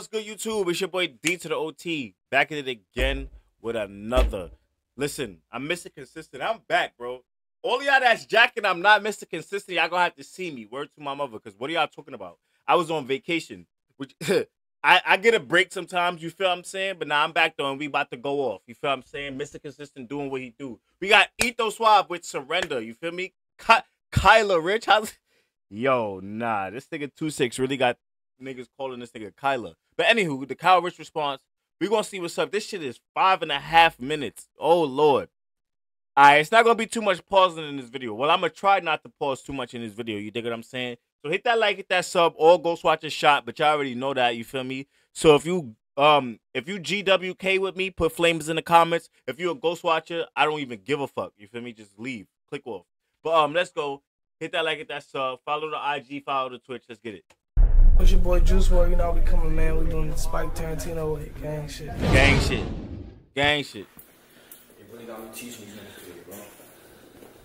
What's good, YouTube? It's your boy D to the OT. Back at it again with another. Listen, I'm Mr. Consistent. I'm back, bro. All y'all that's jacking, I'm not Mr. Consistent. Y'all gonna have to see me. Word to my mother, because what are y'all talking about? I was on vacation, which I, I get a break sometimes, you feel I'm saying? But now I'm back though, and we about to go off. You feel I'm saying? Mr. Consistent doing what he do. We got EthoSuave with Surrender. You feel me? Ky- Kyla Richh. How's Yo, nah, this nigga 2-6 really got niggas calling this nigga Kyla. But anywho, the Kyle Richh response, we gonna see what's up. This shit is five and a half minutes. Oh lord. Alright, it's not gonna be too much pausing in this video. Well, I'm gonna try not to pause too much in this video. You dig what I'm saying? So hit that like, hit that sub, or Ghost Watch a shot, but y'all already know that, you feel me? So if you um if you GWK with me, put flames in the comments. If you're a Ghost Watcher, I don't even give a fuck. You feel me? Just leave. Click off. But um let's go. Hit that like, hit that sub, follow the IG, follow the Twitch. Let's get it. What's your boy Juice WRLD? You know we coming, man. We doing the Spike Tarantino way, gang shit. Gang shit. Gang shit. It really got me teaching these niggas bro.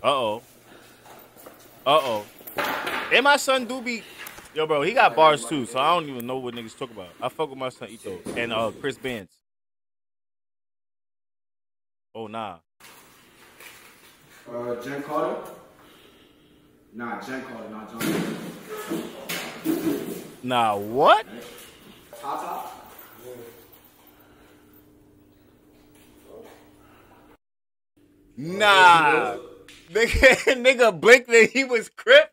Uh oh. Uh oh. And my son do be Yo, bro, he got bars too, so I don't even know what niggas talk about. I fuck with my son Etho and uh Chris Benz. Oh nah. Uh, Jenn Carter? Nah, Jenn Carter, not John. Nah, what? Tata? Nah. Nigga, nigga blinked that he was Crip.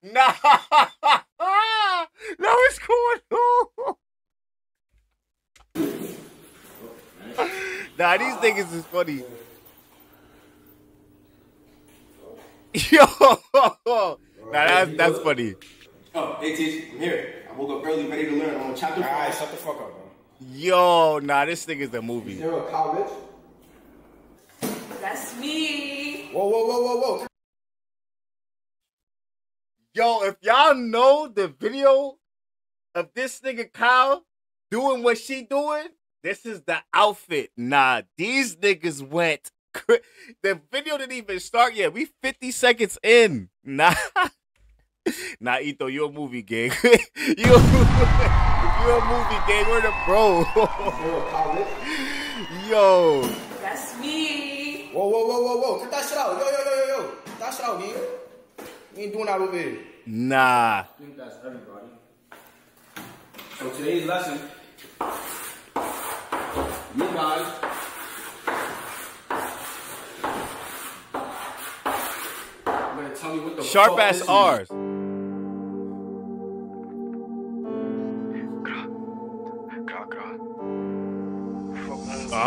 Nah. that was cool. nah, these niggas is funny. Yo, nah, that's that's funny. Oh, hey, teach, I'm here. I woke up early, ready to learn. I'm on chapter five. Alright, shut the fuck up, bro. Yo, nah, this nigga's the movie. There a Kyle Richh? That's me. Whoa, whoa, whoa, whoa, whoa. Yo, if y'all know the video of this nigga Kyle doing what she doing, this is the outfit. Nah, these niggas went. cra- The video didn't even start yet. We 50 seconds in. Nah. Nah, Etho, you a movie gang. you, a, you a movie gang. We're the bro. There a Kyle Richh? Yo. That's me. Whoa, whoa, whoa, whoa, whoa. Cut that shit out. Yo, yo, yo, yo, yo. Cut that shit out, man. We ain't doing that over here. Nah. I think that's everybody. So today's lesson, you guys are gonna tell me what the Sharp fuck ass this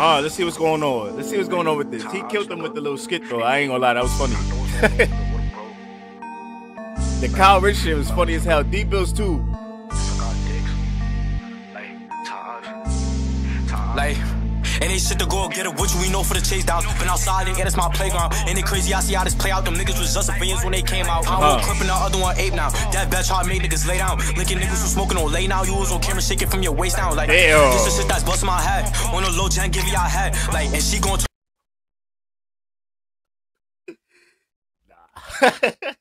is. R's. Uh-huh, let's see what's going on. Let's see what's going on with this. He killed him with the little skit though. I ain't gonna lie, that was funny. the Kyle Richh shit was funny as hell. Dee Billz too. And they shit to go get it with you, we know for the chase down. Been outside, and that's my playground. And it crazy, I see how this play out. Them niggas was just opinions when they came out. I'm Uh-huh. one the other one ape now. That bitch hard made niggas lay down. Linking niggas who smoking on lay now. You was on camera shaking from your waist down. Like, Damn. this the shit that's busting my head. On the low gen, give you your head. Like, and she gon'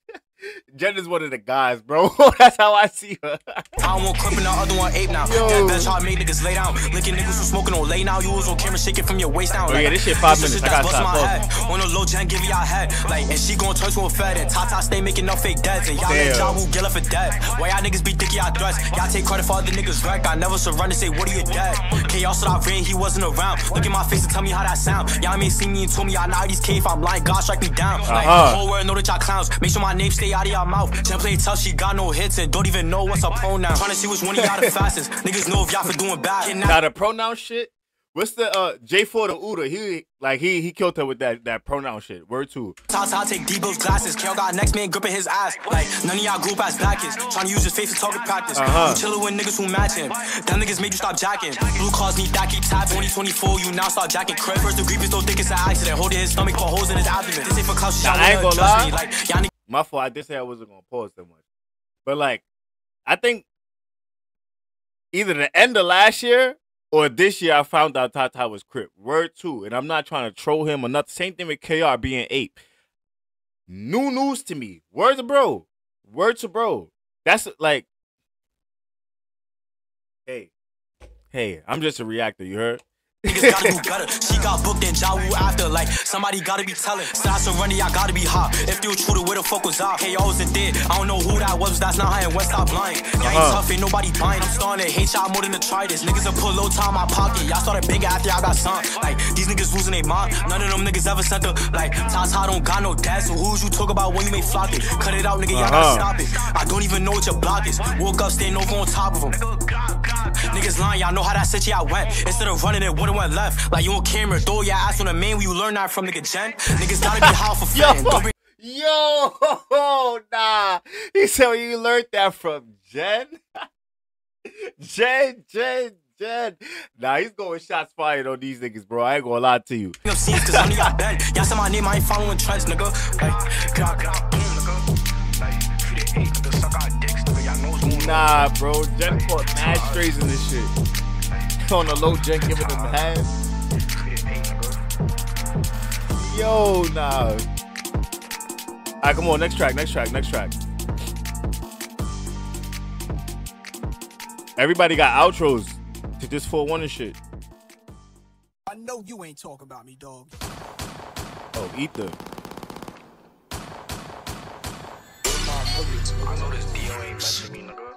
Jenn is one of the guys, bro. That's how I see her. I want crip and the other one ape now. Yo. That bitch hard made niggas lay down. Linking niggas who smoking on lay now. You was on camera shaking from your waist down. Oh, Like, yeah, this shit five minutes. shit I busting stop. On the low gen, give you your head. Like, and she gon' turn to a fed. And Tata stay making no fake deads. And y'all let y'all who get up for dead. Why y'all niggas be dicky y'all threats? Y'all take credit for other niggas' wreck. I never surrender, say, what are you dead? K, y'all saw that he wasn't around. Look at my face and tell me how that sound. Y'all may see me and told me y'all know these. If I'm lying, God strike me down. Like, Uh-huh. whole world know that y'all clowns. Make sure my name stay out of y'all mouth. Play tough, she got no hits and don't even know what's her pronoun. Tryna see which one of y'all the fastest. Niggas know if y'all for doing bad. Now the pronoun shit. What's the uh J Four the Uda? He like he he killed her with that that pronoun shit. Word two. Tata take D-Bill's glasses. Kale got next man gripping his ass. Like, none of y'all group ass back is. Trying to use his face to target practice. Uh-huh. You chillin' with niggas who match him. Them niggas made you stop jacking. Blue cars need that keep tabs. 2024, you now start jacking. Crib first the grievous don't think it's an accident. Holding his stomach for holes in his abdomen. This ain't for clout, Nah, y'all I ain't wanna gonna lie. me. Like, y'all My fault. I did say I wasn't gonna pause that much, but like, I think either the end of last year or this year I found out Tata was Crip. Word two, and I'm not trying to troll him or nothing. Same thing with KR being ape. New news to me. Word to bro. Word to bro. That's like, hey, Hey, I'm just a reactor. You heard? Niggas gotta do better. She got booked in Jawu after. Like, somebody gotta be telling. Are running, I gotta be hot. If you true to where the fuck was I wasn't dead. I don't know who that was. That's not high and West Stop blind. Y'all ain't Uh-huh. tough, ain't nobody buying. I'm starting to hate y'all more than to try this. Niggas will put low time my pocket. Y'all started big after y'all got signed. Like, these niggas losing their mind. None of them niggas ever sent the. Like, Tata don't got no dad. So who's you talk about when you make flock it? Cut it out, nigga. Y'all Uh-huh. gotta stop it. I don't even know what your block is. Woke up, staying over on top of them. Niggas lying, y'all know how that shit y'all went. Instead of running it, would've went left. Like you on camera, throw your ass on the main where you learn that from nigga Jenn. Niggas gotta be hot for Yo, fame. Yo, nah. He said you learned that from Jenn. Jenn, Jenn, Jenn. Nah, he's going shots fired on these niggas, bro. I ain't gonna lie to you. up scenes cause none of y'all bend. Y'all say my name, I ain't following trends, nigga. Like, God, God, nigga. Nah, bro. Jenn caught mad strays in this shit. On the low, Jenn giving them hands. Free the eight. Yo, nah. Alright, come on. Next track, next track, next track. Everybody got outros to this 4 1 and shit. I know you ain't talking about me, dog. Oh, Ether. I know this deal ain't messing me, nigga.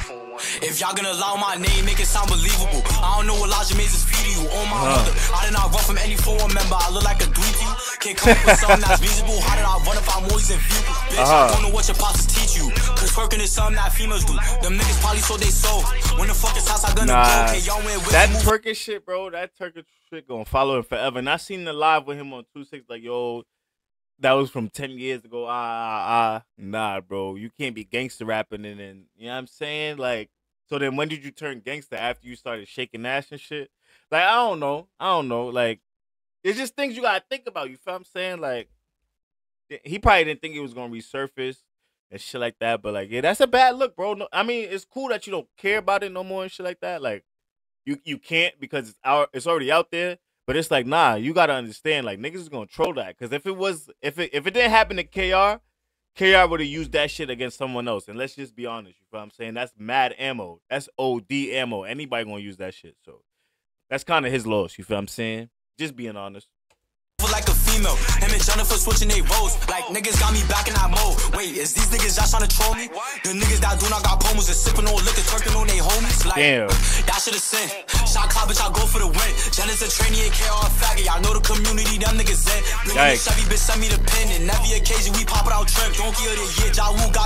Phone one. If y'all gonna allow my name, make it sound believable. I don't know what Elijah Mays is feeding you. On my Uh-huh. mother, I did not run from any phone member. I look like a dweeby. Can't come up with something that's visible. How did I run if I'm always in view? Bitch, Uh-huh. I don't know what your pops teach you. Cause working is something that females do. Them niggas probably sold they soul. When the fuck is house I gonna Nah, go? Okay, y'all went with that the move. Turkish shit, bro. That Turkish shit gonna follow him forever. And I seen the live with him on two six. Like, yo, that was from ten years ago. Ah, ah, ah. Nah, bro. You can't be gangster rapping and then you know what I'm saying? Like, so then when did you turn gangster after you started shaking ass and shit? Like, I don't know. I don't know. Like, it's just things you gotta think about. You feel what I'm saying? Like, he probably didn't think it was gonna resurface and shit like that. But like, yeah, that's a bad look, bro. No, I mean, it's cool that you don't care about it no more and shit like that. Like, you you can't because it's out. It's already out there. But it's like, nah, you gotta understand. Like, niggas is gonna troll that. Cause if it was, if it if it didn't happen to Kr, Kr would have used that shit against someone else. And let's just be honest. You feel what I'm saying? That's mad ammo. That's OD ammo. Anybody gonna use that shit. So that's kind of his loss. You feel what I'm saying? Just being honest. Like a female. Him and Jennifer switching they roles. Like niggas got me back in that mode. Wait, is these niggas just trying to troll me? The niggas that do not got promos and sipping on liquor, twerking on they homies. Like, Damn. Y'all should have sent. Shot cloud, bitch, I go for the win. Jenn is a trainee and KR a faggot. Y'all know the community, them niggas in. Bring me the Yikes. Chevy, bitch, send me the pin. And every occasion we pop it out trim. Of the year, Ja Rule got stripped out of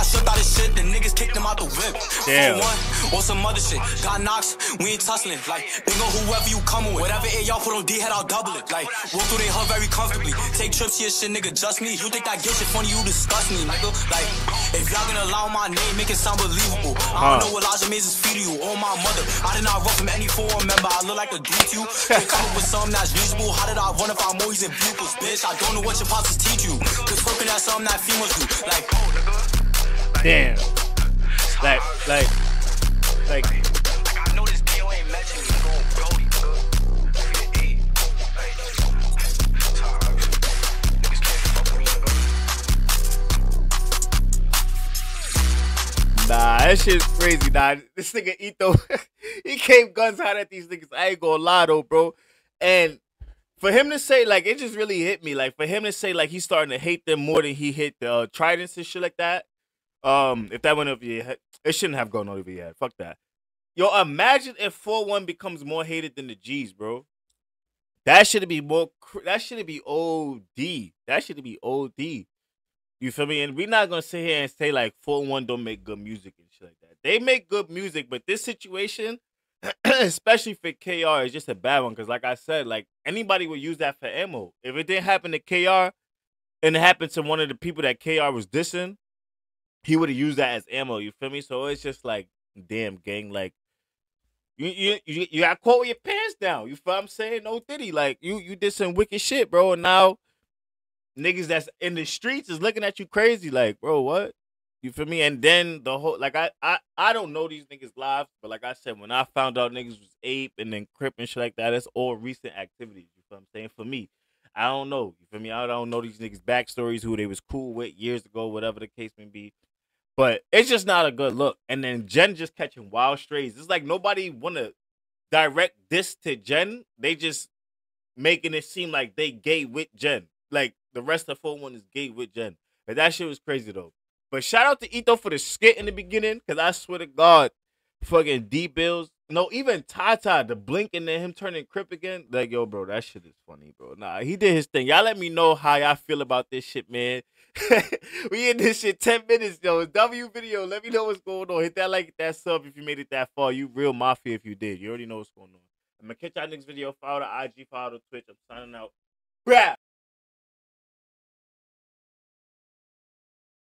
shit. The niggas kicked him out the whip. Damn. For one, or some other shit. Got knocks, we ain't tussling. Like, bingo whoever you coming with. Whatever A y'all put on D head, I'll double it. Like, walk through they hub very comfortably. Take trips to your shit, nigga, just me. You think that get shit funny, you disgust me, nigga. Like, if y'all gonna allow my name, make it sound believable. I don't know what Elijah Mays is feeding you. On my mother, I did not run from any foreign member. I look like a dude you. Can't come up with something that's reasonable. How did I run if I'm always in pupils, bitch? I don't know what your pops teach you. Cause working at something that females do. Like, Damn. Like, like, like. I know this deal ain't matching me. Go, Brody, nigga. Free the eight. Niggas can't fuck with me, nigga. Nah, that shit's crazy, nah. This nigga Etho, he came guns hot at these niggas. I ain't gonna lie though, bro. And for him to say, like, it just really hit me. Like, for him to say, like, he's starting to hate them more than he hit the uh, Tridents and shit like that. Um, if that went over your head, it shouldn't have gone over your head. Fuck that. Yo, imagine if 4-1 becomes more hated than the G's, bro. That should be more. That should be OD. That should be OD. You feel me? And we're not gonna sit here and say like 4-1 don't make good music and shit like that. They make good music, but this situation, especially for KR, is just a bad one. Cause like I said, like anybody would use that for ammo. If it didn't happen to KR and it happened to one of the people that KR was dissing, he would have used that as ammo. You feel me? So it's just like, damn gang, like you you you, you got caught with your pants down. You feel what I'm saying? No diddy. Like you you did some wicked shit, bro. And now niggas that's in the streets is looking at you crazy, like, bro, what? You feel me? And then the whole like I I I don't know these niggas live, but like I said, when I found out niggas was ape and then crip and shit like that, that's all recent activities. You feel what I'm saying? For me. I don't know. You feel me? I don't know these niggas' backstories, who they was cool with years ago, whatever the case may be. But it's just not a good look. And then Jenn just catching wild strays. It's like nobody wanna direct this to Jenn. They just making it seem like they gay with Jenn. Like the rest of the one is gay with Jenn. But that shit was crazy though. But shout out to Etho for the skit in the beginning, cause I swear to God, fucking Dee Billz. No, even Tata, the blinking and then him turning crip again. Like, yo, bro, that shit is funny, bro. Nah, he did his thing. Y'all let me know how y'all feel about this shit, man. we in this shit 10 minutes, yo. W video. Let me know what's going on. Hit that like, that sub if you made it that far. You real mafia if you did. You already know what's going on. I'm gonna catch y'all next video. Follow the IG, follow the Twitch. I'm signing out. Brad.